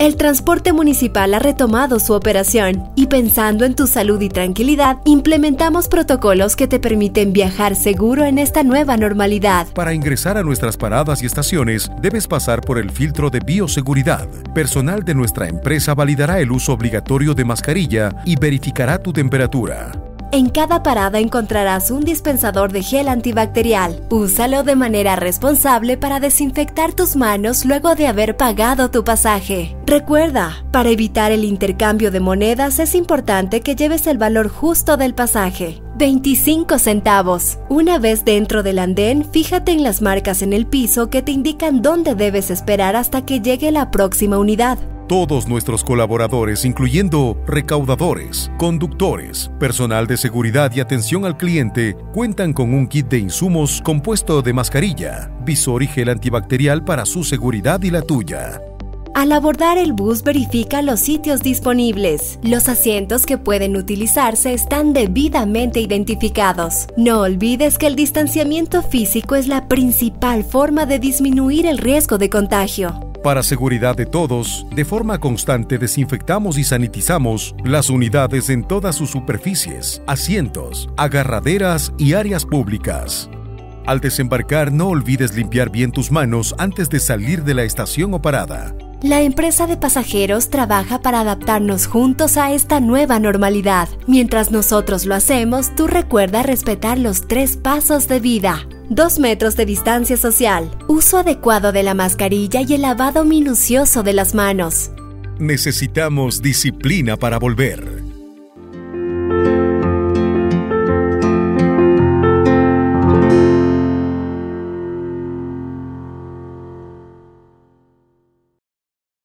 El transporte municipal ha retomado su operación y pensando en tu salud y tranquilidad, implementamos protocolos que te permiten viajar seguro en esta nueva normalidad. Para ingresar a nuestras paradas y estaciones, debes pasar por el filtro de bioseguridad. Personal de nuestra empresa validará el uso obligatorio de mascarilla y verificará tu temperatura. En cada parada encontrarás un dispensador de gel antibacterial. Úsalo de manera responsable para desinfectar tus manos luego de haber pagado tu pasaje. Recuerda, para evitar el intercambio de monedas es importante que lleves el valor justo del pasaje. 25 centavos. Una vez dentro del andén, fíjate en las marcas en el piso que te indican dónde debes esperar hasta que llegue la próxima unidad. Todos nuestros colaboradores, incluyendo recaudadores, conductores, personal de seguridad y atención al cliente, cuentan con un kit de insumos compuesto de mascarilla, visor y gel antibacterial para su seguridad y la tuya. Al abordar el bus verifica los sitios disponibles. Los asientos que pueden utilizarse están debidamente identificados. No olvides que el distanciamiento físico es la principal forma de disminuir el riesgo de contagio. Para seguridad de todos, de forma constante desinfectamos y sanitizamos las unidades en todas sus superficies, asientos, agarraderas y áreas públicas. Al desembarcar no olvides limpiar bien tus manos antes de salir de la estación o parada. La empresa de pasajeros trabaja para adaptarnos juntos a esta nueva normalidad. Mientras nosotros lo hacemos, tú recuerda respetar los tres pasos de vida. 2 metros de distancia social, uso adecuado de la mascarilla y el lavado minucioso de las manos. Necesitamos disciplina para volver.